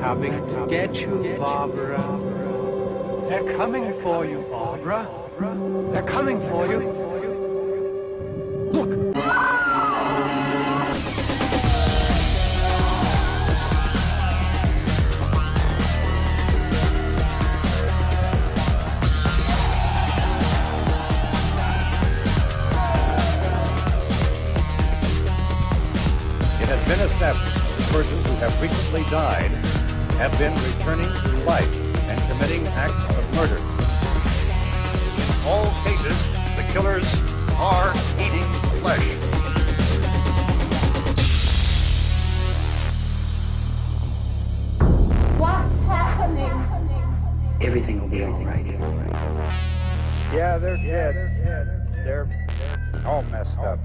coming to get you, Barbara. They're coming for you, Barbara. They're coming for you. It has been established persons who have recently died have been returning to life and committing acts of murder. In all cases, the killers are eating flesh. What's happening? Everything will be all right. Yeah, they're dead. They're all messed up.